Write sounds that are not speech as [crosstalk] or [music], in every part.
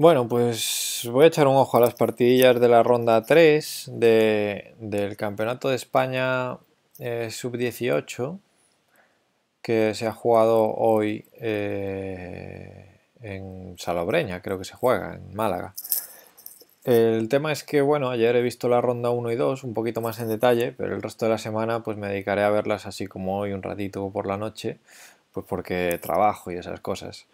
Bueno, pues voy a echar un ojo a las partidillas de la ronda 3 del Campeonato de España eh, Sub-18 que se ha jugado hoy eh, en Salobreña, creo que se juega, en Málaga. El tema es que, bueno, ayer he visto la ronda 1 y 2 un poquito más en detalle, pero el resto de la semana pues me dedicaré a verlas así como hoy un ratito por la noche, pues porque trabajo y esas cosas.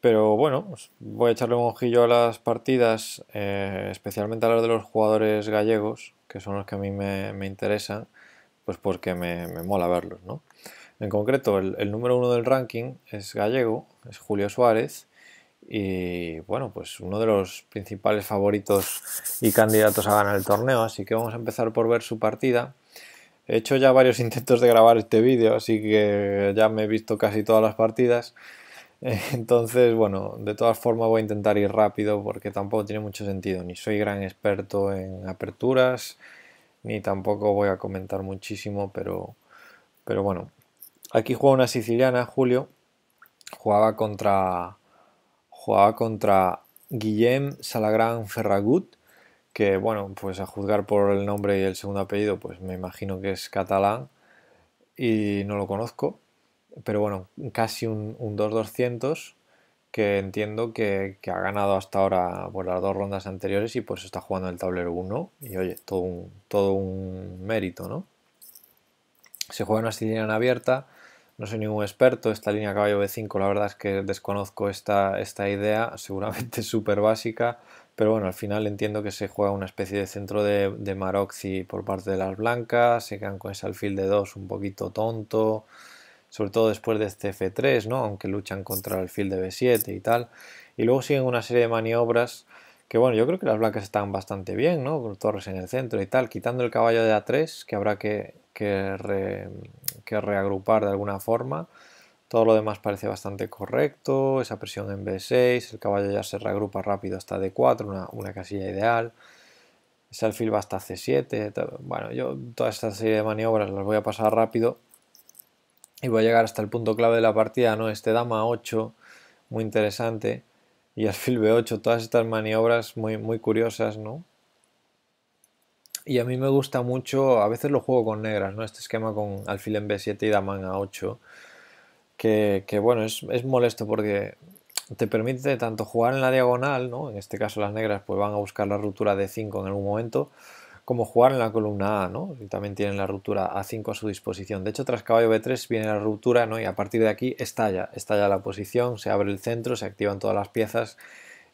Pero bueno, pues, voy a echarle un ojillo a las partidas, eh, especialmente a las de los jugadores gallegos, que son los que a mí me, interesan, pues porque me, mola verlos, ¿no? En concreto, el, número uno del ranking es gallego, es Julio Suárez, y bueno, pues uno de los principales favoritos y candidatos a ganar el torneo, así que vamos a empezar por ver su partida. He hecho ya varios [laughs] intentos de grabar este vídeo, así que ya me he visto casi todas las partidas. [laughs] Entonces, bueno, de todas formas voy a intentar ir rápido porque tampoco tiene mucho sentido. Ni soy gran experto en aperturas, ni tampoco voy a comentar muchísimo, pero, pero bueno. Aquí juega una siciliana, Julio. Jugaba contra, jugaba contra Guillem Salagrán Ferragut, que bueno, pues a juzgar por el nombre y el segundo apellido, pues me imagino que es catalán y no lo conozco pero bueno, casi un, un 2-200 que entiendo que, ha ganado hasta ahora por las dos rondas anteriores y pues está jugando el tablero 1 y oye, todo un, todo un mérito, ¿no? Se juega una línea abierta, no soy ningún experto, esta línea caballo B5 la verdad es que desconozco esta, esta idea, [laughs] seguramente súper básica, pero bueno, al final entiendo que se juega una especie de centro de, de Maroxi por parte de las blancas, se quedan con ese alfil de 2 un poquito tonto, sobre todo después de este F3, ¿no? aunque luchan contra el alfil de B7 y tal. Y luego siguen una serie de maniobras que, bueno, yo creo que las blancas están bastante bien, ¿no? con torres en el centro y tal, quitando el caballo de A3, que habrá que, que, reagrupar de alguna forma. Todo lo demás parece bastante correcto, esa presión en B6, el caballo ya se reagrupa rápido hasta D4, una, una casilla ideal. Ese alfil va hasta C7. Bueno, yo toda esta serie de maniobras las voy a pasar rápido y voy a llegar hasta el punto clave de la partida, ¿no? Este dama 8, muy interesante, y alfil b8, todas estas maniobras muy, muy curiosas, ¿no? Y a mí me gusta mucho, a veces lo juego con negras, ¿no? Este esquema con alfil en b7 y dama en a8, que, que bueno, es, es, molesto porque te permite tanto jugar en la diagonal, ¿no? En este caso las negras pues van a buscar la ruptura de 5 en algún momento, como jugar en la columna A, ¿no? Y también tienen la ruptura A5 a su disposición. De hecho, tras caballo B3 viene la ruptura, ¿no? Y a partir de aquí estalla, estalla la posición, se abre el centro, se activan todas las piezas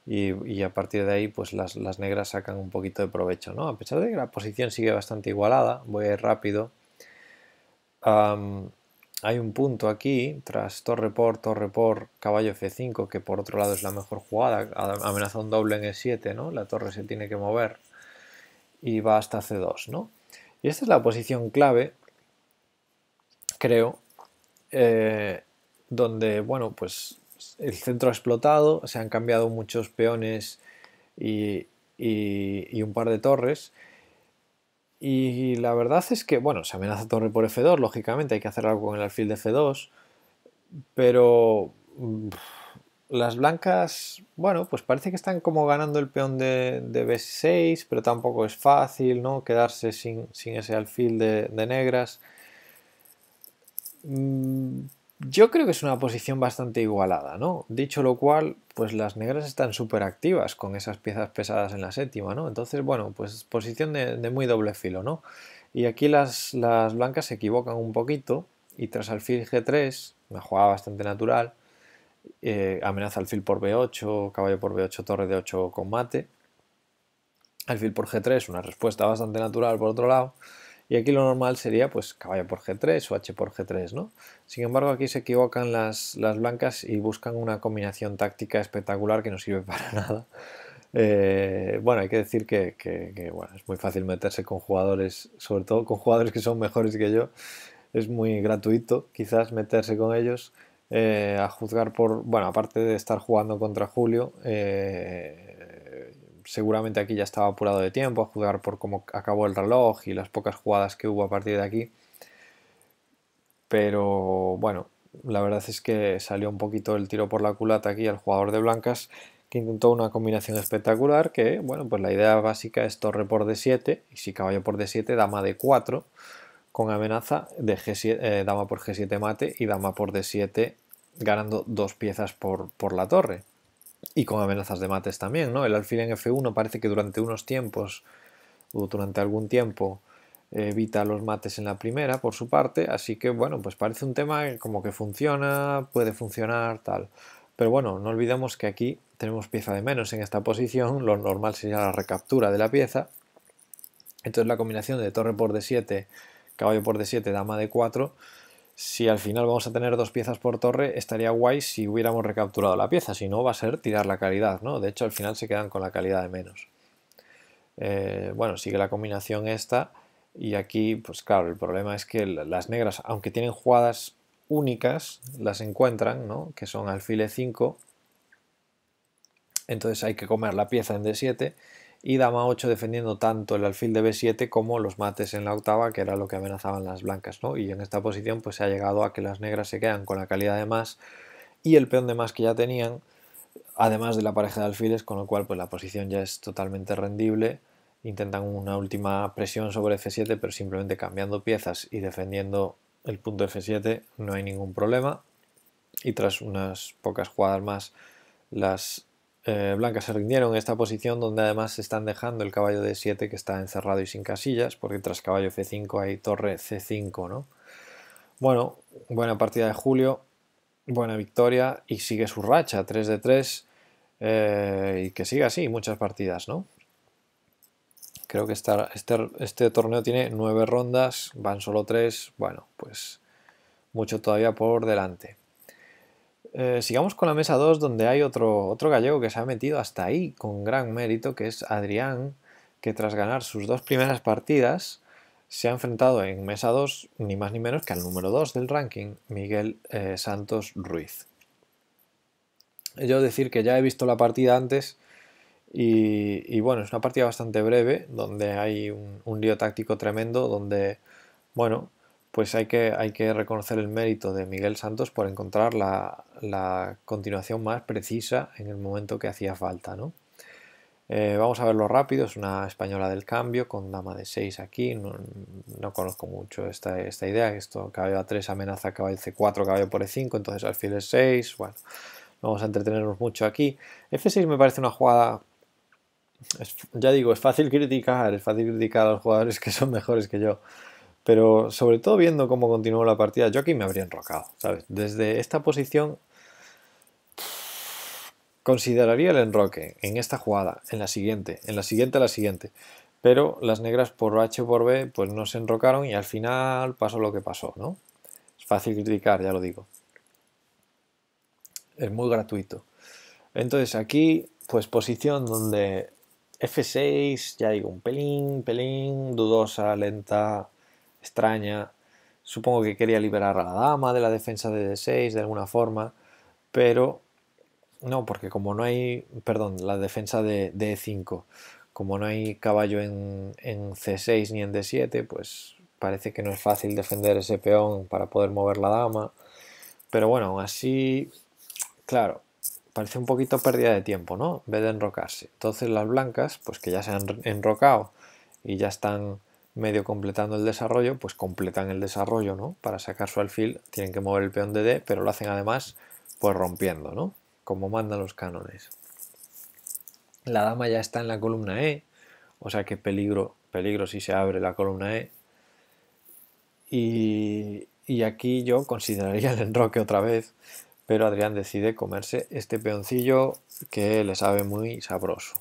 y, a partir de ahí, pues las, negras sacan un poquito de provecho, ¿no? A pesar de que la posición sigue bastante igualada, voy a ir rápido. hay un punto aquí, tras torre por, torre por, caballo F5, que por otro lado es la mejor jugada, amenaza un doble en E7, ¿no? La torre se tiene que mover y va hasta C2, ¿no? Y esta es la posición clave, creo, eh, donde, bueno, pues el centro ha explotado, se han cambiado muchos peones y, un par de torres. Y la verdad es que, bueno, se amenaza torre por F2, lógicamente hay que hacer algo con el alfil de F2, pero las blancas, bueno, pues parece que están como ganando el peón de, B6, pero tampoco es fácil, ¿no? Quedarse sin, ese alfil de, negras. Mm, yo creo que es una posición bastante igualada, ¿no? Dicho lo cual, pues las negras están súper activas con esas piezas pesadas en la séptima, ¿no? Entonces, bueno, pues posición de, muy doble filo, ¿no? Y aquí las, las blancas se equivocan un poquito y tras alfil G3, una jugada bastante natural, eh, amenaza alfil por b8, caballo por b8, torre de 8 combate. Alfil por g3, una respuesta bastante natural por otro lado. Y aquí lo normal sería pues caballo por g3 o h por g3, ¿no? Sin embargo aquí se equivocan las, las blancas y buscan una combinación táctica espectacular que no sirve [laughs] para nada. Eh, bueno, hay que decir que, bueno, es muy fácil meterse con jugadores, sobre todo con jugadores que son mejores que yo. Es muy gratuito quizás meterse con ellos. Eh, a juzgar por, bueno, aparte de estar jugando contra Julio, eh, seguramente aquí ya estaba apurado de tiempo, a juzgar por cómo acabó el reloj y las pocas jugadas que hubo a partir de aquí. Pero bueno, la verdad es que salió un poquito el tiro por la culata aquí al jugador de blancas, que intentó una combinación espectacular que, bueno, pues la idea básica es torre por d7 y si caballo por d7, dama d4 con amenaza de G7, eh, dama por g7 mate y dama por d7 ganando dos piezas por, por, la torre y con amenazas de mates también, ¿no? El alfil en f1 parece que durante unos tiempos o durante algún tiempo evita los mates en la primera por su parte, así que bueno, pues parece un tema como que funciona, puede funcionar, tal. Pero bueno, no olvidemos que aquí tenemos pieza de menos en esta posición, lo normal sería la recaptura de la pieza. Entonces la combinación de torre por d7, caballo por d7, dama d4, si al final vamos a tener dos piezas por torre, estaría guay si hubiéramos recapturado la pieza, si no va a ser tirar la calidad, ¿no? De hecho al final se quedan con la calidad de menos. Eh, bueno, sigue la combinación esta y aquí, pues claro, el problema es que las negras, aunque tienen jugadas únicas las encuentran, ¿no? que son alfil e5, entonces hay que comer la pieza en d7 y dama 8 defendiendo tanto el alfil de b7 como los mates en la octava, que era lo que amenazaban las blancas. ¿no? Y en esta posición pues se ha llegado a que las negras se quedan con la calidad de más y el peón de más que ya tenían, además de la pareja de alfiles, con lo cual pues la posición ya es totalmente rendible. Intentan una última presión sobre f7, pero simplemente cambiando piezas y defendiendo el punto F7 no hay ningún problema y tras unas pocas jugadas más las eh, blancas se rindieron en esta posición donde además se están dejando el caballo de 7 que está encerrado y sin casillas porque tras caballo F5 hay torre C5 ¿no? bueno, buena partida de Julio buena victoria y sigue su racha 3 de 3 eh, y que siga así muchas partidas ¿no? Creo que este, este torneo tiene nueve rondas, van solo tres. Bueno, pues mucho todavía por delante. Eh, sigamos con la mesa 2, donde hay otro, otro gallego que se ha metido hasta ahí con gran mérito, que es Adrián, que tras ganar sus dos primeras partidas se ha enfrentado en mesa 2 ni más ni menos que al número 2 del ranking, Miguel eh, Santos Ruiz. Yo decir que ya he visto la partida antes y, bueno, es una partida bastante breve, donde hay un, lío táctico tremendo, donde, bueno, pues hay que, hay que reconocer el mérito de Miguel Santos por encontrar la, continuación más precisa en el momento que hacía falta, ¿no? Eh, vamos a verlo rápido, es una española del cambio con dama de 6 aquí, no, conozco mucho esta, esta, idea, esto caballo a 3 amenaza caballo C4, caballo por E5, entonces alfil es 6, bueno, no vamos a entretenernos mucho aquí. F6 me parece una jugada ya digo, es fácil criticar, es fácil criticar a los jugadores que son mejores que yo. Pero sobre todo viendo cómo continuó la partida, yo aquí me habría enrocado, ¿sabes? Desde esta posición consideraría el enroque en esta jugada, en la siguiente, en la siguiente, la siguiente. Pero las negras por H por B pues no se enrocaron y al final pasó lo que pasó, ¿no? Es fácil criticar, ya lo digo. Es muy gratuito. Entonces aquí, pues posición donde F6, ya digo, un pelín, pelín, dudosa, lenta, extraña. Supongo que quería liberar a la dama de la defensa de D6 de alguna forma, pero no, porque como no hay, perdón, la defensa de, D5, como no hay caballo en, en C6 ni en D7, pues parece que no es fácil defender ese peón para poder mover la dama. Pero bueno, aún así, claro, parece un poquito pérdida de tiempo, ¿no? En vez de enrocarse. Entonces las blancas, pues que ya se han enrocado y ya están medio completando el desarrollo, pues completan el desarrollo, ¿no? Para sacar su alfil tienen que mover el peón de D, pero lo hacen además pues rompiendo, ¿no? Como mandan los cánones. La dama ya está en la columna E, o sea que peligro, peligro si se abre la columna E. Y, y aquí yo consideraría el enroque otra vez, pero Adrián decide comerse este peoncillo que le sabe muy sabroso.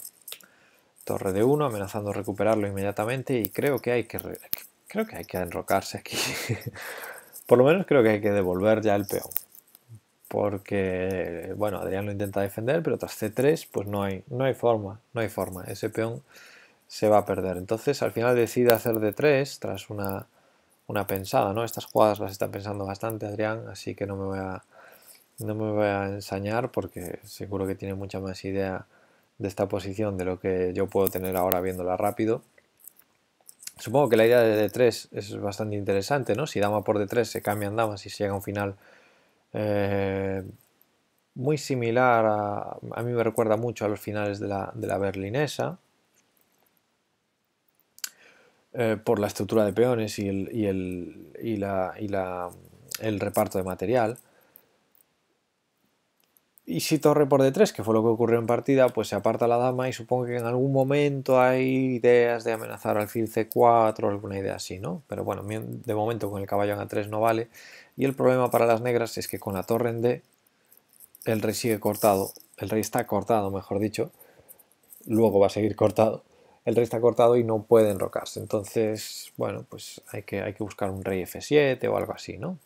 Torre de 1, amenazando recuperarlo inmediatamente y creo que hay que, creo que, hay que enrocarse aquí. [laughs] Por lo menos creo que hay que devolver ya el peón. Porque, bueno, Adrián lo intenta defender, pero tras C3 pues no hay, no hay forma, no hay forma. Ese peón se va a perder. Entonces al final decide hacer D3 tras una, una pensada, ¿no? Estas jugadas las está pensando bastante Adrián, así que no me voy a no me voy a ensañar porque seguro que tiene mucha más idea de esta posición de lo que yo puedo tener ahora viéndola rápido. Supongo que la idea de D3 es bastante interesante, ¿no? Si dama por D3 se cambian damas y se llega a un final eh, muy similar a, a mí me recuerda mucho a los finales de la, de la berlinesa, eh, por la estructura de peones y el, y el, y la, y la, el reparto de material. Y si torre por d3, que fue lo que ocurrió en partida, pues se aparta la dama y supongo que en algún momento hay ideas de amenazar alfil c4 o alguna idea así, ¿no? Pero bueno, de momento con el caballo en a3 no vale. Y el problema para las negras es que con la torre en d el rey sigue cortado, el rey está cortado, mejor dicho, luego va a seguir cortado el rey está cortado y no puede enrocarse. Entonces, bueno, pues hay que, hay que buscar un rey F7 o algo así, ¿no?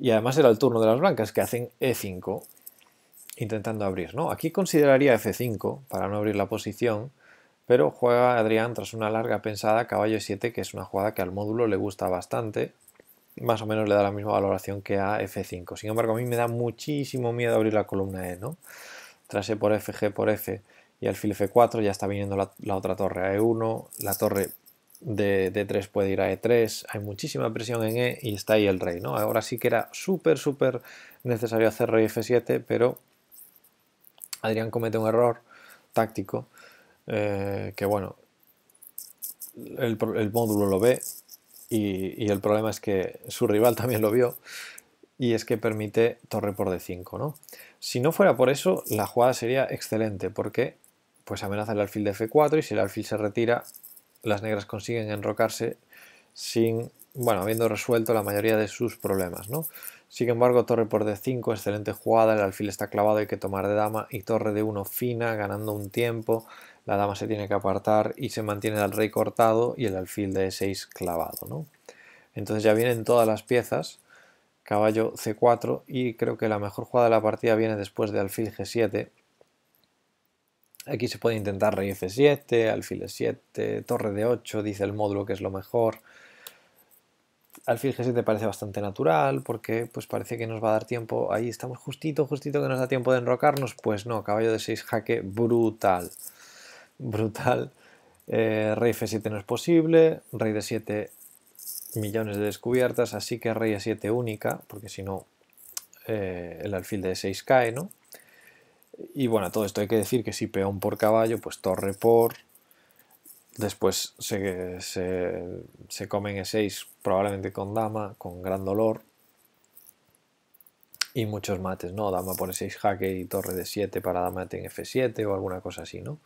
Y además era el turno de las blancas que hacen E5 intentando abrir, ¿no? Aquí consideraría F5 para no abrir la posición, pero juega Adrián tras una larga pensada caballo E7, que es una jugada que al módulo le gusta bastante, más o menos le da la misma valoración que a F5. Sin embargo, a mí me da muchísimo miedo abrir la columna E, ¿no? Tras E por F, G por F, y alfil f4 ya está viniendo la, otra torre a e1, la torre de d3 puede ir a e3, hay muchísima presión en e y está ahí el rey, ¿no? Ahora sí que era súper, súper necesario hacer rey f7, pero Adrián comete un error táctico eh, que, bueno, el, módulo lo ve y, y, el problema es que su rival [laughs] también lo vio y es que permite torre por d5, ¿no? Si no fuera por eso, la jugada sería excelente porque pues amenaza el alfil de f4 y si el alfil se retira, las negras consiguen enrocarse sin, bueno, habiendo resuelto la mayoría de sus problemas, ¿no? Sin embargo, torre por d5, excelente jugada, el alfil está clavado, hay que tomar de dama y torre de 1 fina, ganando un tiempo, la dama se tiene que apartar y se mantiene el rey cortado y el alfil de e6 clavado, ¿no? Entonces ya vienen todas las piezas, caballo c4 y creo que la mejor jugada de la partida viene después de alfil g7, Aquí se puede intentar rey f7, alfil e7, torre de 8, dice el módulo que es lo mejor. Alfil g7 parece bastante natural porque pues parece que nos va a dar tiempo. Ahí estamos justito, justito que nos da tiempo de enrocarnos. Pues no, caballo de 6 jaque brutal. Brutal. Eh, rey f7 no es posible. Rey de 7 millones de descubiertas. Así que rey e7 única porque si no eh, el alfil de 6 cae, ¿no? Y bueno, todo esto hay que decir que si peón por caballo, pues torre por, después se, se, se comen E6 probablemente con dama, con gran dolor, y muchos mates, ¿no? Dama por E6 jaque y torre de 7 para dama en F7 o alguna cosa así, ¿no?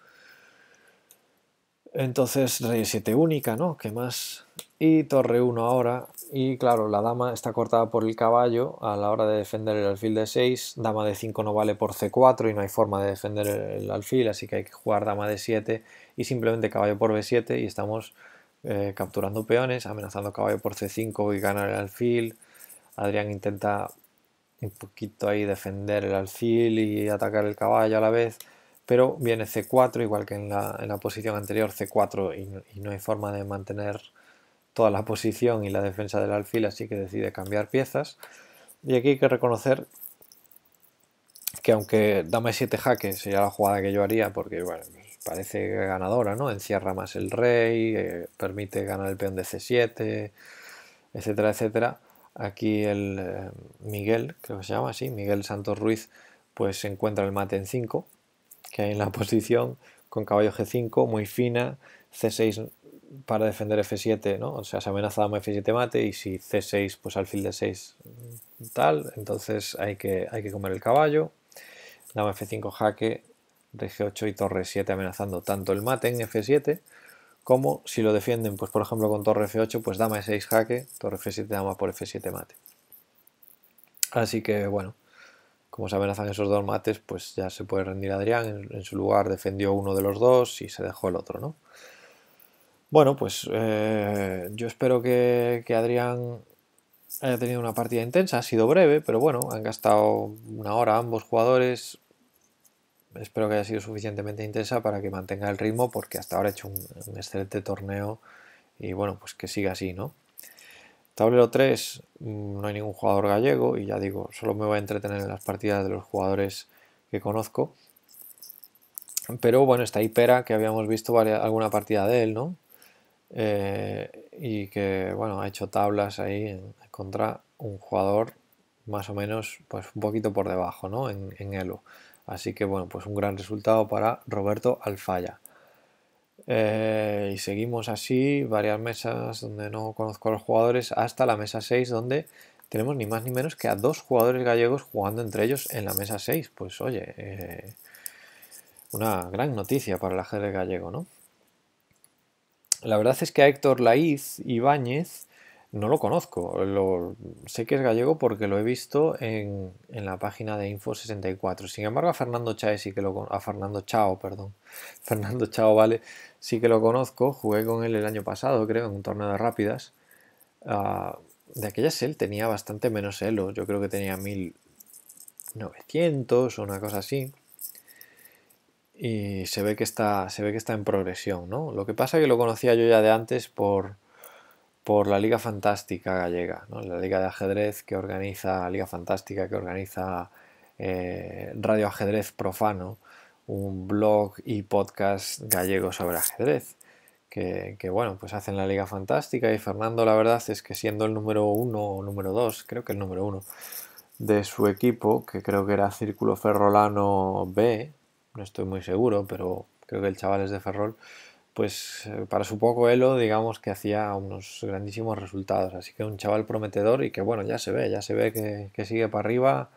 Entonces rey 7 única, ¿no? ¿Qué más? Y torre 1 ahora. Y claro, la dama está cortada por el caballo a la hora de defender el alfil de 6. Dama de 5 no vale por C4 y no hay forma de defender el alfil, así que hay que jugar dama de 7 y simplemente caballo por B7 y estamos eh, capturando peones, amenazando caballo por C5 y ganar el alfil. Adrián intenta un poquito ahí defender el alfil y atacar el caballo a la vez pero viene C4 igual que en la, posición anterior C4 y no, hay forma de mantener toda la posición y la defensa del alfil así que decide cambiar piezas y aquí hay que reconocer que aunque dama 7 jaque sería la jugada que yo haría porque bueno, parece ganadora, ¿no? Encierra más el rey, eh, permite ganar el peón de C7, etcétera, etcétera. Aquí el eh, Miguel, creo que se llama así, Miguel Santos Ruiz, pues se encuentra el mate en 5 que hay en la posición con caballo G5 muy fina, C6 para defender F7, ¿no? O sea, se amenaza dama F7 mate y si C6 pues alfil de 6 tal, entonces hay que, hay que comer el caballo. Dama F5 jaque, rey G8 y torre 7 amenazando tanto el mate en F7 como si lo defienden, pues por ejemplo con torre F8, pues dama E6 jaque, torre F7 dama por F7 mate. Así que bueno, como se amenazan esos dos mates, pues ya se puede rendir Adrián. En, su lugar defendió uno de los dos y se dejó el otro, ¿no? Bueno, pues eh, yo espero que, Adrián haya tenido una partida intensa. Ha sido breve, pero bueno, han gastado una hora ambos jugadores. Espero que haya sido suficientemente intensa para que mantenga el ritmo, porque hasta ahora ha hecho un excelente torneo y bueno, pues que siga así, ¿no? Tablero 3 mm, no hay ningún jugador gallego y ya digo, solo me voy a entretener en las partidas de los jugadores que conozco. Pero bueno, está Hipera, que habíamos visto alguna partida de él, ¿no? Eh, y que bueno, ha hecho tablas ahí contra un jugador más o menos pues un poquito por debajo ¿no? en, en Elo. Así que bueno, pues un gran resultado para Roberto Alfaya. Eh, y seguimos así varias mesas donde no conozco a los jugadores hasta la mesa 6 donde tenemos ni más ni menos que a dos jugadores gallegos jugando entre ellos en la mesa 6. Pues oye, eh, una gran noticia para el ajedrez gallego, ¿no? La verdad es que a Héctor Laiz Ibáñez no lo conozco, sé que es gallego porque lo he visto en, la página de Info64. Sin embargo, a Fernando Chao sí que lo a Fernando Chao, perdón. [laughs] Fernando Chao, vale, sí que lo conozco. Jugué con él el año pasado, creo, en un torneo de rápidas. Ah, de aquellas él tenía bastante menos elo. Yo creo que tenía 1900 o una cosa así. Y se ve que está, se ve que está en progresión, ¿no? Lo que pasa es que lo conocía yo ya de antes por por la Liga Fantástica Gallega, la Liga de Ajedrez que organiza, Liga Fantástica que organiza eh, Radio Ajedrez Profano, un blog y podcast gallego sobre ajedrez. Que, bueno, pues hacen la Liga Fantástica y Fernando la verdad es que siendo el número uno o número dos, creo que el número uno de su equipo, que creo que era Círculo Ferrolano B, no estoy muy seguro, pero creo que el chaval es de Ferrol, pues eh, para su poco elo, digamos que hacía unos grandísimos resultados. Así que un chaval prometedor y que bueno, ya se ve, ya se ve que, sigue para arriba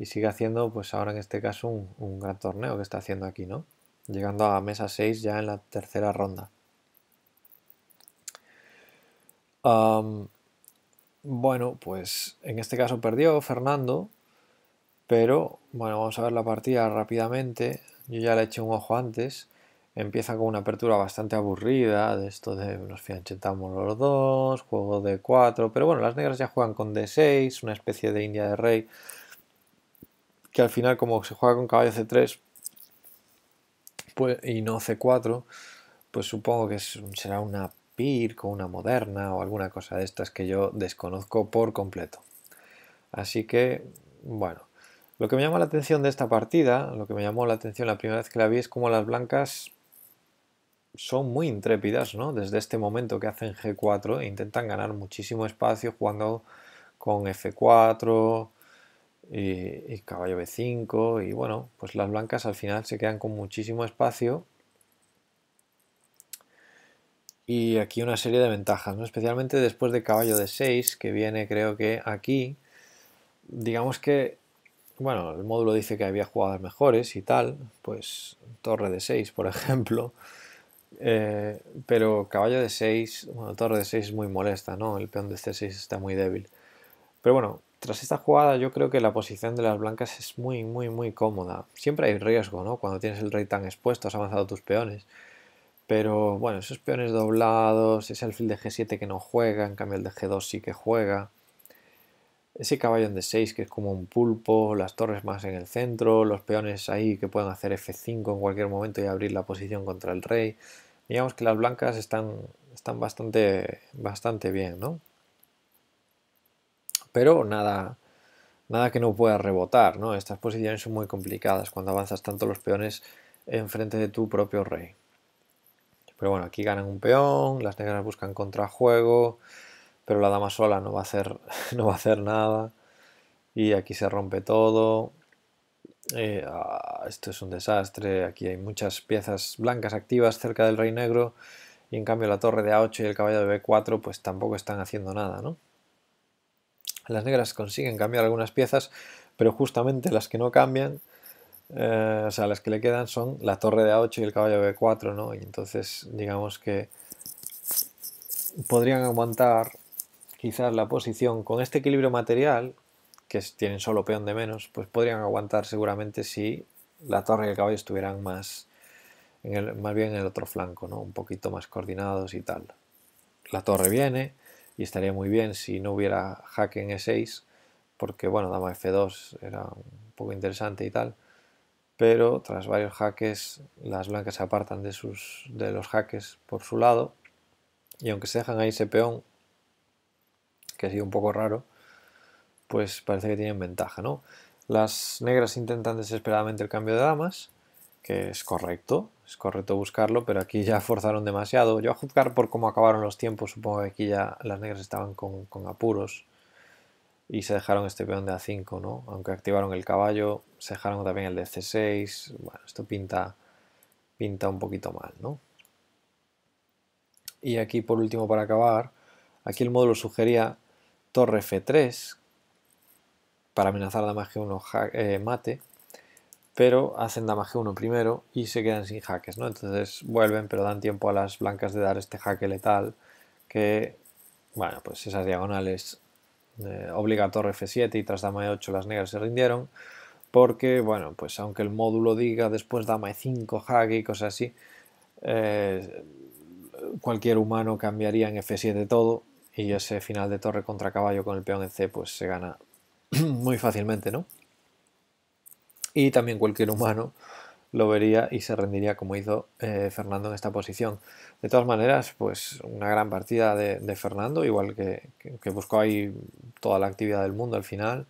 y sigue haciendo, pues ahora en este caso, un, gran torneo que está haciendo aquí, ¿no? Llegando a mesa 6 ya en la tercera ronda. bueno, pues en este caso perdió Fernando, pero bueno, vamos a ver la partida rápidamente. Yo ya le eché un ojo antes empieza con una apertura bastante aburrida, de esto de nos fianchetamos los dos, juego de 4, pero bueno, las negras ya juegan con D6, una especie de India de rey, que al final como se juega con caballo C3 pues, y no C4, pues supongo que será una PIR con una moderna o alguna cosa de estas que yo desconozco por completo. Así que, bueno, lo que me llama la atención de esta partida, lo que me llamó la atención la primera vez que la vi es como las blancas son muy intrépidas, ¿no? Desde este momento que hacen G4 e intentan ganar muchísimo espacio jugando con F4 y, caballo B5 y bueno, pues las blancas al final se quedan con muchísimo espacio y aquí una serie de ventajas, ¿no? especialmente después de caballo de 6 que viene creo que aquí digamos que bueno, el módulo dice que había jugadas mejores y tal, pues torre de 6 por [laughs] ejemplo eh, pero caballo de 6, bueno, torre de 6 es muy molesta, ¿no? El peón de C6 está muy débil. Pero bueno, tras esta jugada yo creo que la posición de las blancas es muy, muy, muy cómoda. Siempre hay riesgo, ¿no? Cuando tienes el rey tan expuesto, has avanzado tus peones. Pero bueno, esos peones doblados, ese alfil de G7 que no juega, en cambio el de G2 sí que juega. Ese caballo en D6 que es como un pulpo, las torres más en el centro, los peones ahí que pueden hacer F5 en cualquier momento y abrir la posición contra el rey digamos que las blancas están, están bastante, bastante bien, ¿no? Pero nada, nada que no pueda rebotar, ¿no? Estas posiciones son muy complicadas cuando avanzas tanto los peones enfrente de tu propio rey. Pero bueno, aquí ganan un peón, las negras buscan contrajuego, pero la dama sola no va a hacer, [laughs] no va a hacer nada. Y aquí se rompe todo. Eh, ah, esto es un desastre, aquí hay muchas piezas blancas activas cerca del rey negro y en cambio la torre de A8 y el caballo de B4 pues tampoco están haciendo nada, ¿no? Las negras consiguen cambiar algunas piezas, pero justamente las que no cambian, eh, o sea, las que le quedan son la torre de A8 y el caballo de B4, ¿no? Y entonces digamos que podrían aguantar quizás la posición con este equilibrio material, que tienen solo peón de menos, pues podrían aguantar seguramente si la torre y el caballo estuvieran más, más bien en el otro flanco, ¿no? un poquito más coordinados y tal. La torre viene y estaría muy bien si no hubiera jaque en E6, porque bueno, dama F2 era un poco interesante y tal, pero tras varios jaques las blancas se apartan de, sus, de los jaques por su lado y aunque se dejan ahí ese peón, que ha sido un poco raro, pues parece que tienen ventaja, ¿no? Las negras intentan desesperadamente el cambio de damas, que es correcto, es correcto buscarlo, pero aquí ya [laughs] forzaron demasiado. Yo a juzgar por cómo acabaron los tiempos, supongo que aquí ya las negras estaban con, apuros y se dejaron este peón de A5, ¿no? Aunque activaron el caballo, se dejaron también el de C6. Bueno, esto pinta, pinta un poquito mal, ¿no? Y aquí por último para acabar, aquí el módulo sugería torre F3 para amenazar dama G1 eh, mate, pero hacen dama G1 primero y se quedan sin jaques, ¿no? Entonces vuelven, pero dan tiempo a las blancas de dar este jaque letal que, bueno, pues esas diagonales eh, obliga torre F7 y tras dama E8 las negras se rindieron porque, bueno, pues aunque el módulo diga después dama E5, jaque y cosas así, eh, cualquier humano cambiaría en F7 todo y ese final de torre contra caballo con el peón en C pues se gana [clears throat] muy fácilmente, ¿no? Y también cualquier humano lo vería y se rendiría como hizo eh, Fernando en esta posición. De todas maneras, pues una gran partida de, Fernando, igual que, buscó ahí toda la actividad del mundo al final.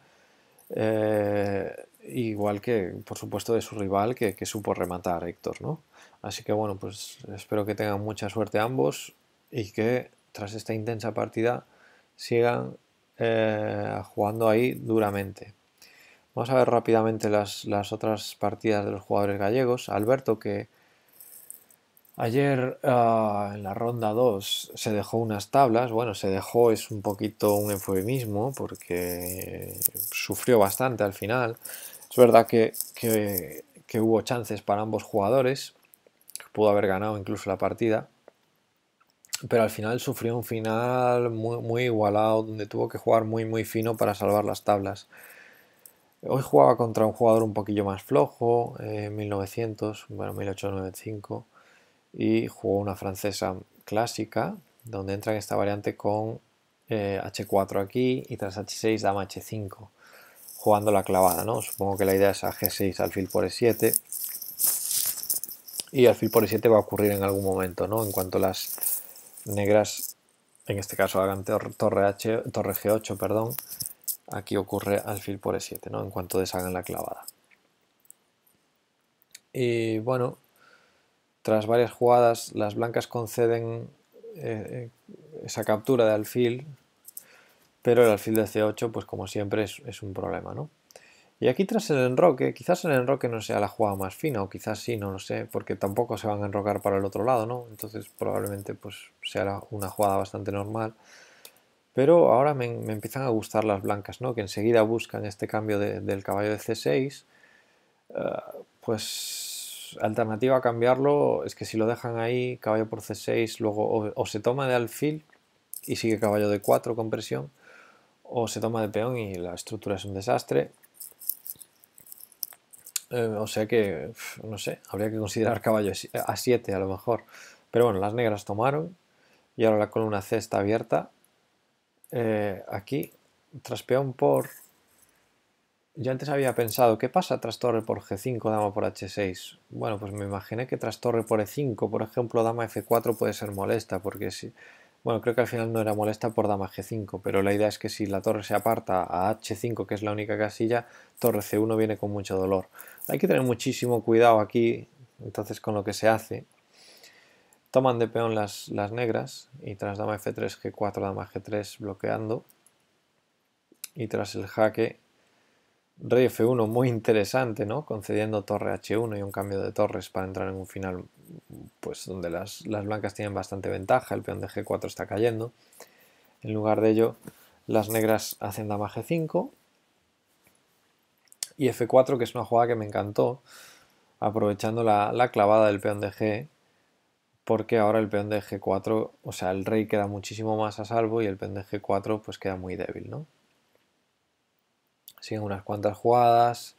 Eh, igual que, por supuesto, de su rival que, supo rematar Héctor, ¿no? Así que bueno, pues espero que tengan mucha suerte ambos y que tras esta intensa partida sigan eh, jugando ahí duramente. Vamos a ver rápidamente las, otras partidas de los jugadores gallegos. Alberto que ayer ah, en la ronda 2 se dejó unas tablas. Bueno, se dejó es un poquito un eufemismo porque sufrió bastante al final. Es verdad que, hubo chances para ambos jugadores. Pudo haber ganado incluso la partida. Pero al final sufrió un final muy, muy igualado donde tuvo que jugar muy muy fino para salvar las tablas. Hoy jugaba contra un jugador un poquillo más flojo, en 1900, bueno, 1895, y jugó una francesa clásica, donde entra en esta variante con H4 eh, aquí y tras H6 dama H5, jugando la clavada, ¿no? Supongo que la idea es a G6 alfil por E7, y alfil por E7 va a ocurrir en algún momento, ¿no? En cuanto las negras, en este caso hagan torre, H, torre G8, perdón, aquí ocurre alfil por e7, ¿no? En cuanto deshagan la clavada. Y bueno, tras varias jugadas, las blancas conceden eh, esa captura de alfil, pero el alfil de c8, pues como siempre, es, un problema, ¿no? Y aquí tras el enroque, quizás el enroque no sea la jugada más fina, o quizás sí, no lo sé, porque tampoco se van a enrocar para el otro lado, ¿no? Entonces probablemente pues sea una jugada bastante normal. Pero ahora me, empiezan a gustar las blancas, ¿no? que enseguida buscan este cambio del caballo de C6. Eh, pues alternativa a cambiarlo es que si lo dejan ahí, caballo por C6, luego o, se toma de alfil y sigue caballo de 4 con presión, o se toma de peón y la estructura es un desastre. Eh, o sea que, no sé, habría que considerar caballo a 7 a lo mejor. Pero bueno, las negras tomaron y ahora la columna C está abierta eh, aquí, tras peón por... Yo antes había pensado, ¿qué pasa tras torre por G5, dama por H6? Bueno, pues me imaginé que tras torre por E5, por ejemplo, dama F4 puede ser molesta, porque si... Bueno, creo que al final no era molesta por dama G5, pero la idea es que si la torre se aparta a H5, que es la única casilla, torre C1 viene con mucho dolor. Hay que tener muchísimo cuidado aquí, entonces, con lo que se hace. Toman de peón las, las negras y tras dama f3, g4, dama g3 bloqueando. Y tras el jaque, rey f1 muy interesante, ¿no? Concediendo torre h1 y un cambio de torres para entrar en un final pues donde las, las blancas tienen bastante ventaja, el peón de g4 está cayendo. En lugar de ello, las negras hacen dama g5 y f4, que es una jugada que me encantó, aprovechando la, la clavada del peón de g porque ahora el peón de G4, o sea, el rey queda muchísimo más a salvo y el peón de G4 pues queda muy débil, ¿no? Siguen unas cuantas jugadas,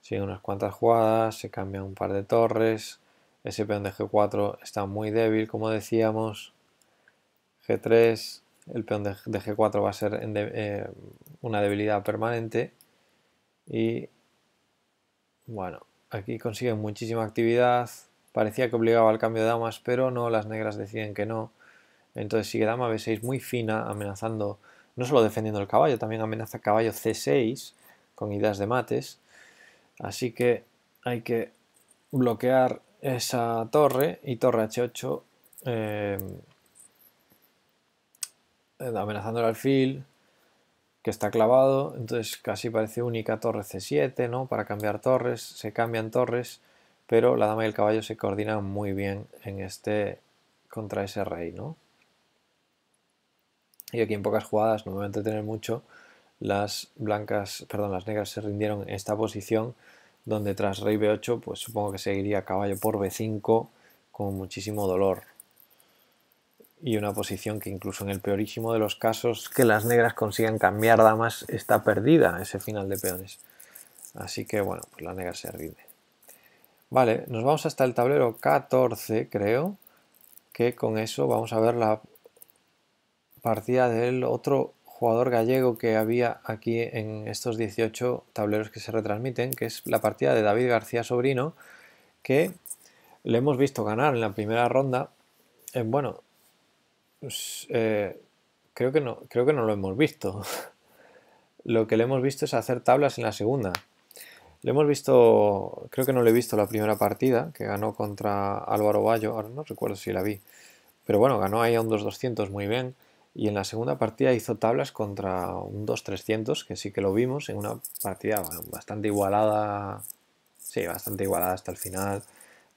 siguen unas cuantas jugadas, se cambian un par de torres, ese peón de G4 está muy débil, como decíamos, G3, el peón de, G4 va a ser eh, una debilidad permanente. Y bueno, aquí consiguen muchísima actividad, Parecía que obligaba al cambio de damas, pero no, las negras deciden que no. Entonces sigue dama b6 muy fina, amenazando, no solo defendiendo el caballo, también amenaza caballo c6 con ideas de mates. Así que hay que bloquear esa torre y torre h8 eh, amenazando el alfil. que está clavado, entonces casi parece única torre C7, ¿no? Para cambiar torres, se cambian torres, pero la dama y el caballo se coordinan muy bien en este contra ese rey, ¿no? Y aquí en pocas jugadas, no me voy a entretener mucho, las blancas, perdón, las negras se rindieron en esta posición, donde tras rey B8, pues supongo que seguiría caballo por B5 con muchísimo dolor. Y una posición que incluso en el peorísimo de los casos que las negras consigan cambiar damas está perdida ese final de peones. Así que bueno, pues la negra se rinde. Vale, nos vamos hasta el tablero 14, creo, que con eso vamos a ver la partida del otro jugador gallego que había aquí en estos 18 tableros que se retransmiten, que es la partida de David García Sobrino, que le hemos visto ganar en la primera ronda. Eh, bueno, pues, eh, creo, que no, creo que no lo hemos visto. [laughs] lo que le hemos visto es hacer tablas en la segunda. Le hemos visto, creo que no le he visto la primera partida, que ganó contra Álvaro Bayo, ahora no recuerdo si la vi. Pero bueno, ganó ahí a un 2-200 muy bien. Y en la segunda partida hizo tablas contra un 2-300, que sí que lo vimos, en una partida bastante igualada, sí, bastante igualada hasta el final,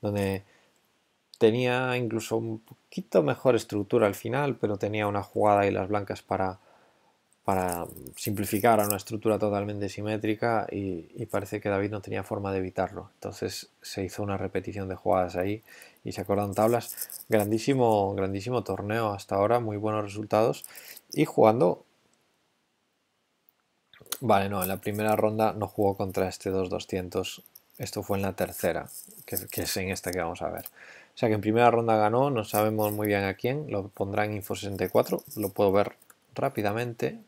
donde tenía incluso un poquito mejor estructura al final, pero tenía una jugada y las blancas para, para simplificar a una estructura totalmente simétrica y, parece que David no tenía forma de evitarlo. Entonces se hizo una repetición de jugadas ahí y se acordan tablas. Grandísimo, grandísimo torneo hasta ahora, muy buenos resultados y jugando... Vale, no, en la primera ronda no jugó contra este 2-200. Esto fue en la tercera, que, que es en esta que vamos a ver. O sea que en primera ronda ganó, no sabemos muy bien a quién, lo pondrá en Info64, lo puedo ver rápidamente,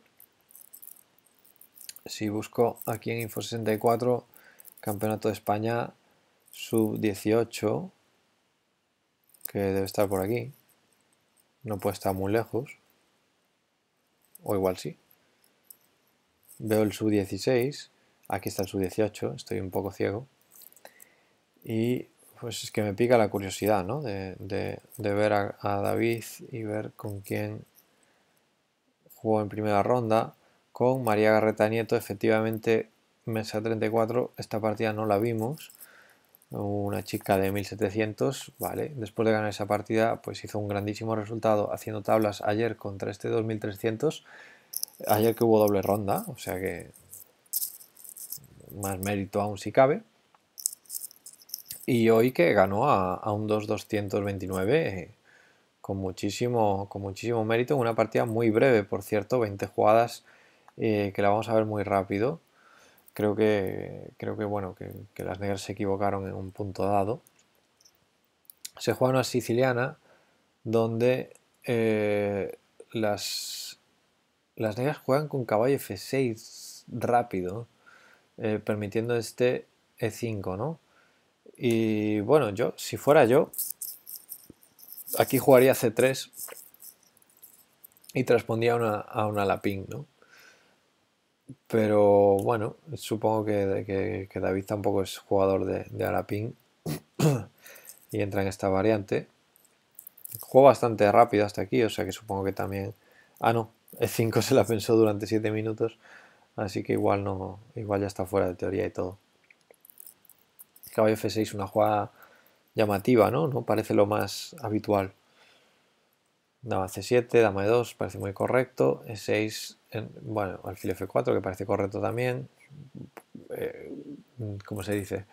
si busco aquí en Info64, Campeonato de España sub-18, que debe estar por aquí, no puede estar muy lejos, o igual sí. Veo el sub-16, aquí está el sub-18, estoy un poco ciego. Y pues es que me pica la curiosidad, ¿no? De, ver a, a David y ver con quién jugó en primera ronda con María Garreta Nieto. Efectivamente, mesa 34, esta partida no la vimos. Una chica de 1700, vale. Después de ganar esa partida, pues hizo un grandísimo resultado haciendo tablas ayer contra este 2300. Ayer que hubo doble ronda, o sea que más mérito aún si cabe. Y hoy que ganó a, un 2229 con, muchísimo, con muchísimo mérito en una partida muy breve, por cierto, 20 jugadas eh, que la vamos a ver muy rápido. Creo que, creo que, bueno, que, las negras se equivocaron en un punto dado. Se juega una siciliana donde eh, las, las negras juegan con caballo F6 rápido, eh, permitiendo este E5, ¿no? Y bueno, yo, si fuera yo, aquí jugaría C3 y transpondía a una, a una lapín, ¿no? Pero bueno, supongo que, David tampoco es jugador de, de [clears throat] y entra en esta variante. Juego bastante rápido hasta aquí, o sea que supongo que también... Ah, no, [laughs] el 5 se la pensó durante 7 minutos, así que igual, no, igual ya está fuera de teoría y todo. Caballo F6, una jugada llamativa, ¿no? No parece lo más habitual. Dama C7, dama E2, parece muy correcto. E6, bueno, alfil F4, que parece correcto también. Eh, ¿Cómo se dice?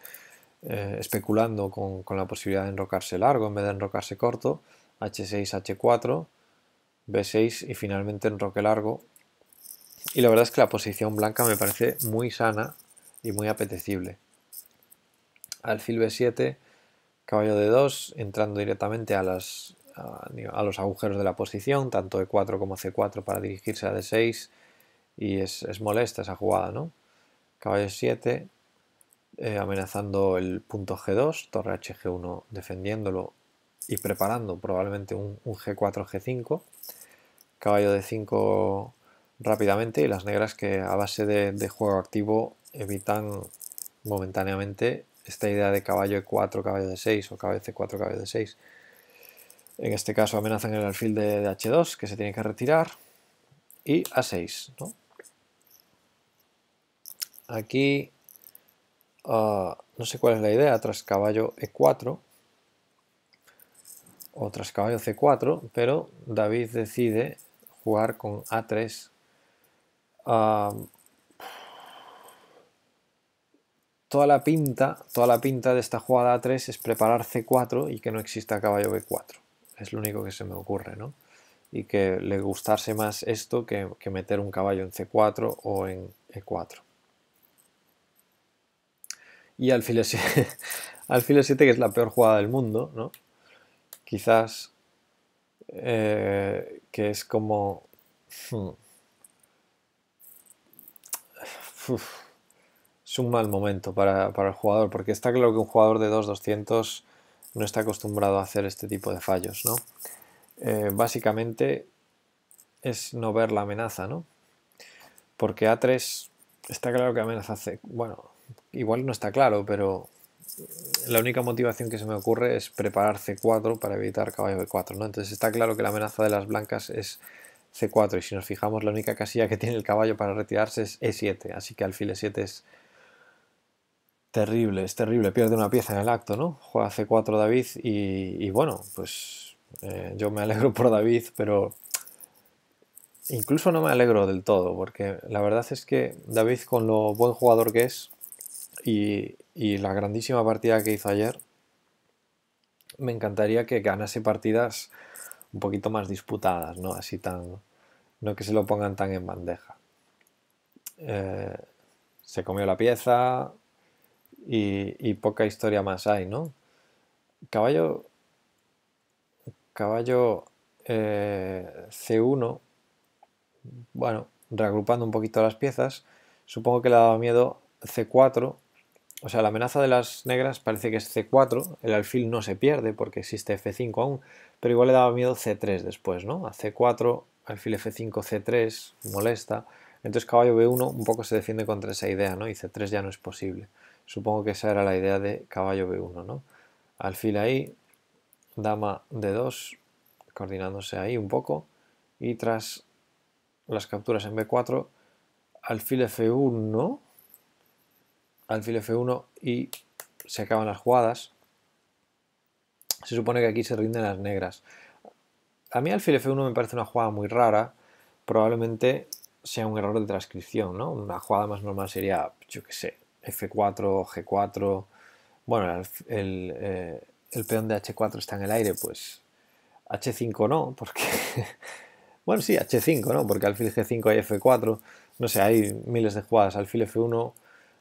Eh, especulando con, la posibilidad de enrocarse largo en vez de enrocarse corto. H6, H4, B6 y finalmente enroque largo. Y la verdad es que la posición blanca me parece muy sana y muy apetecible. Alfil B7, caballo de 2, entrando directamente a las a, los agujeros de la posición, tanto E4 como C4 para dirigirse a D6 y es, molesta esa jugada, ¿no? Caballo 7 eh, amenazando el punto G2, torre HG1 defendiéndolo y preparando probablemente un, G4, G5, caballo de 5 rápidamente y las negras que a base de, de juego activo evitan momentáneamente esta idea de caballo E4, caballo de 6 o caballo C4, caballo de 6 en este caso amenazan el alfil de, H2 que se tiene que retirar. Y A6. aquí ah, no sé cuál es la idea, tras caballo E4 o tras caballo C4, pero David decide jugar con A3. toda la pinta, toda la pinta de esta jugada A3 es preparar C4 y que no exista caballo B4. Es lo único que se me ocurre, ¿no? Y que le gustase más esto que, meter un caballo en C4 o en E4. Y alfil 7, alfil 7 que es la peor jugada del mundo, ¿no? quizás eh, que es como... Hmm, es un mal momento para, el jugador, porque está claro que un jugador de 2-200 no está acostumbrado a hacer este tipo de fallos, ¿no? Eh, básicamente es no ver la amenaza, ¿no? Porque A3 está claro que amenaza C. Bueno, igual no está claro, pero la única motivación que se me ocurre es preparar C4 para evitar caballo B4, ¿no? Entonces está claro que la amenaza de las blancas es C4 y si nos fijamos la única casilla que tiene el caballo para retirarse es E7, así que alfil E7 es terrible, es terrible, pierde una pieza en el acto, ¿no? Juega C4 David y, bueno, pues eh, yo me alegro por David, pero incluso no me alegro del todo, porque la verdad es que David con lo buen jugador que es y, la grandísima partida que hizo ayer, me encantaría que ganase partidas un poquito más disputadas, no así tan, no que se lo pongan tan en bandeja. Eh, se comió la pieza y, poca historia más hay, ¿no? Caballo, caballo eh, C1, bueno, reagrupando un poquito las piezas, supongo que le ha dado miedo C4 o sea, la amenaza de las negras parece que es C4, el alfil no se pierde porque existe F5 aún, pero igual le daba miedo C3 después, ¿no? A C4, alfil F5, C3, molesta. Entonces caballo B1 un poco se defiende contra esa idea, ¿no? Y C3 ya no es posible. Supongo que esa era la idea de caballo B1, ¿no? Alfil ahí, dama D2, coordinándose ahí un poco, y tras las capturas en B4, alfil F1, alfil F1 y se acaban las jugadas. Se supone que aquí se rinden las negras. A mí alfil F1 me parece una jugada muy rara. Probablemente sea un error de transcripción, ¿no? Una jugada más normal sería, yo qué sé, F4, G4. Bueno, el, eh, el peón de H4 está en el aire, pues H5 no, porque... [laughs] bueno, sí, H5, ¿no? Porque alfil G5 hay F4. No sé, hay miles de jugadas. Alfil F1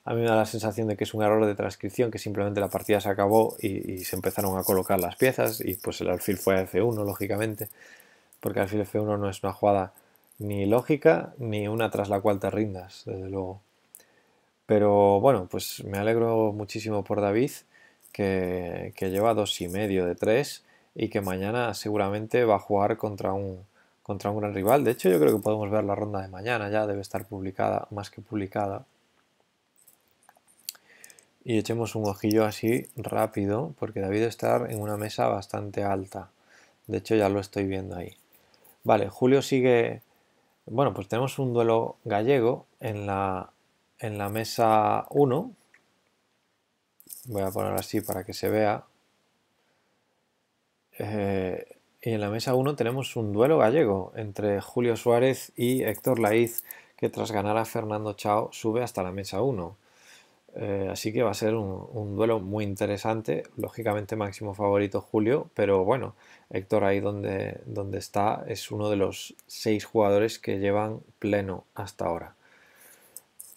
a mí me da la sensación de que es un error de transcripción, que simplemente la partida se acabó y, se empezaron a colocar las piezas y pues el alfil fue a F1, lógicamente, porque alfil F1 no es una jugada ni lógica ni una tras la cual te rindas, desde luego. Pero bueno, pues me alegro muchísimo por David, que, lleva dos y medio de tres y que mañana seguramente va a jugar contra un, contra un gran rival. De hecho, yo creo que podemos ver la ronda de mañana, ya debe estar publicada, más que publicada y echemos un ojillo así rápido porque David está en una mesa bastante alta. De hecho ya lo estoy viendo ahí. Vale, Julio sigue... Bueno, pues tenemos un duelo gallego en la, en la mesa 1. Voy a poner así para que se vea. Eh, y en la mesa 1 tenemos un duelo gallego entre Julio Suárez y Héctor Laiz, que tras ganar a Fernando Chao sube hasta la mesa 1. Eh, así que va a ser un, duelo muy interesante. Lógicamente máximo favorito Julio, pero bueno, Héctor ahí donde, donde está es uno de los seis jugadores que llevan pleno hasta ahora.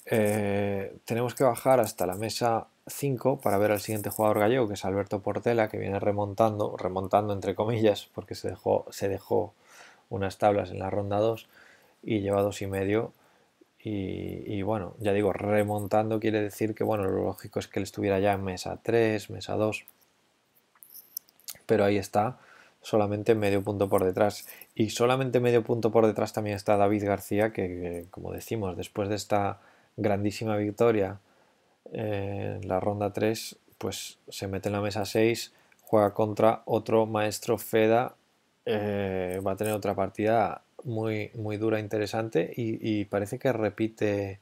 Eh, tenemos que bajar hasta la mesa 5 para ver al siguiente jugador gallego, que es Alberto Portela, que viene remontando, remontando entre comillas, porque se dejó, se dejó unas tablas en la ronda 2 y lleva dos y medio y, bueno, ya digo, remontando quiere decir que bueno, lo lógico es que él estuviera ya en mesa 3, mesa 2. Pero ahí está, solamente medio punto por detrás. Y solamente medio punto por detrás también está David García, que, como decimos, después de esta grandísima victoria en la ronda 3, pues se mete en la mesa 6, juega contra otro maestro Feda, eh, va a tener otra partida muy, muy dura, interesante y, parece que repite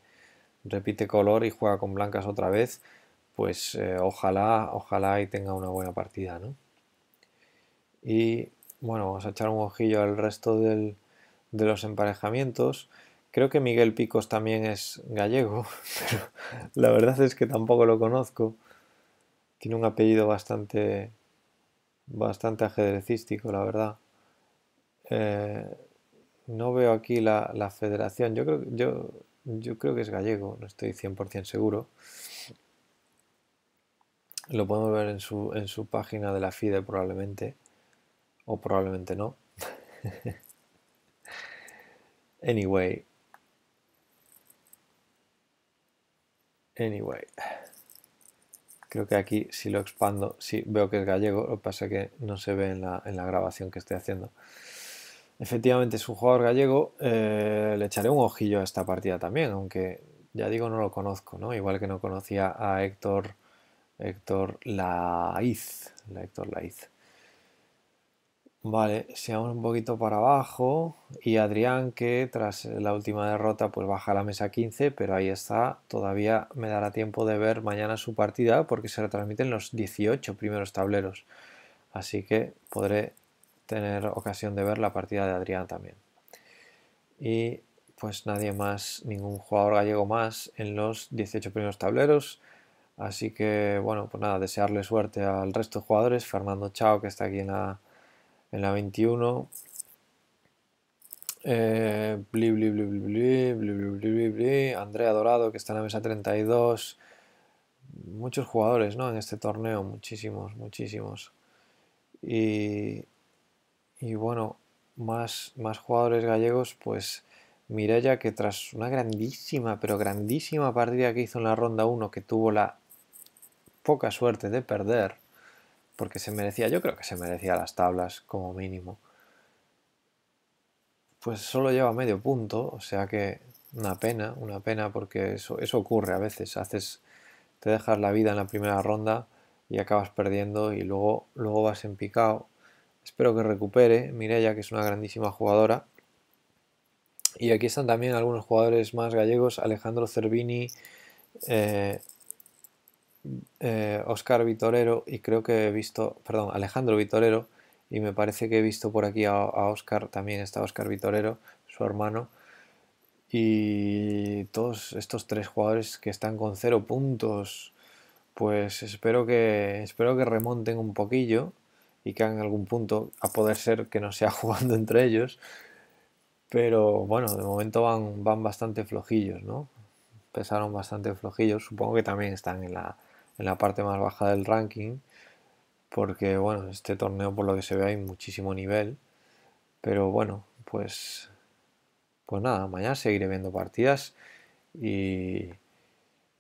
repite color y juega con blancas otra vez, pues eh, ojalá, ojalá y tenga una buena partida, ¿no? Y bueno, vamos a echar un ojillo al resto de los emparejamientos. Creo que Miguel Picos también es gallego, [laughs] pero la verdad es que tampoco lo conozco. Tiene un apellido bastante, bastante ajedrecístico, la verdad. Eh, no veo aquí la, federación. Yo creo, yo, yo creo que es gallego, no estoy 100% seguro. Lo podemos ver en su, en su página de la FIDE probablemente. O probablemente no. [laughs] anyway. Anyway. Creo que aquí si lo expando, sí veo que es gallego, lo que pasa es que no se ve en la, en la grabación que estoy haciendo. Efectivamente es un jugador gallego, eh, le echaré un ojillo a esta partida también, aunque ya digo no lo conozco, ¿no? Igual que no conocía a Héctor, Héctor Laiz, la Héctor Laiz. Vale, sigamos un poquito para abajo y Adrián que tras la última derrota pues baja la mesa 15, pero ahí está, todavía me dará tiempo de ver mañana su partida porque se retransmiten los 18 primeros tableros, así que podré tener ocasión de ver la partida de Adrián también. Y pues nadie más, ningún jugador gallego más en los 18 primeros tableros. Así que bueno, pues nada, desearle suerte al resto de jugadores. Fernando Chao, que está aquí en la, en la 21. Eh, Andrea Dorado, que está en la mesa 32. Muchos jugadores ¿no? en este torneo, muchísimos, muchísimos. Y, y bueno, más, más jugadores gallegos, pues Mirella que tras una grandísima, pero grandísima partida que hizo en la ronda 1, que tuvo la poca suerte de perder, porque se merecía, yo creo que se merecía las tablas como mínimo, pues solo lleva medio punto, o sea que una pena, una pena porque eso, eso ocurre a veces, haces, te dejas la vida en la primera ronda y acabas perdiendo y luego, luego vas en picado Espero que recupere. Mireia, que es una grandísima jugadora. Y aquí están también algunos jugadores más gallegos. Alejandro Cervini, eh, eh, Oscar Vitorero y creo que he visto, perdón, Alejandro Vitorero y me parece que he visto por aquí a, Oscar, también está Oscar Vitorero, su hermano. Y todos estos tres jugadores que están con cero puntos, pues espero que, espero que remonten un poquillo y que en algún punto, a poder ser que no sea [laughs] jugando entre ellos, pero bueno, de momento van, van bastante flojillos, ¿no? Pesaron bastante flojillos, supongo que también están en la, en la parte más baja del ranking, porque bueno, este torneo por lo que se ve hay muchísimo nivel, pero bueno, pues, pues nada, mañana seguiré viendo partidas y,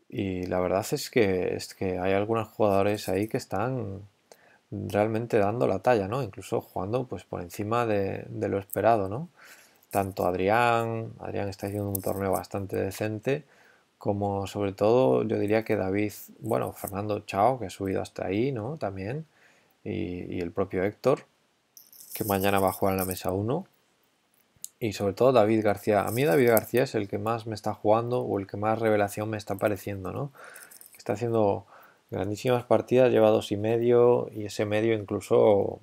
y la verdad es que, es que hay algunos jugadores ahí que están realmente dando la talla, ¿no? Incluso jugando pues por encima de, lo esperado, ¿no? Tanto Adrián, Adrián está haciendo un torneo bastante decente, como sobre todo yo diría que David, bueno, Fernando Chao, que ha subido hasta ahí, ¿no? También, y, el propio Héctor, que mañana va a jugar en la mesa 1. Y sobre todo David García. A mí David García es el que más me está jugando o el que más revelación me está pareciendo, ¿no? Está haciendo grandísimas partidas, lleva dos y medio y ese medio incluso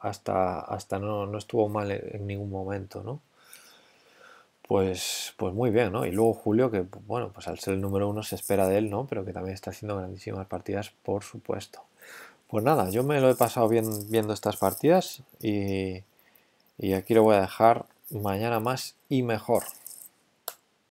hasta, hasta no, estuvo mal en, ningún momento, ¿no? Pues, pues muy bien, ¿no? Y luego Julio, que bueno, pues al ser el número uno se espera de él, ¿no? Pero que también está haciendo grandísimas partidas, por supuesto. Pues nada, yo me lo he pasado bien viendo estas partidas y, y aquí lo voy a dejar mañana más y mejor.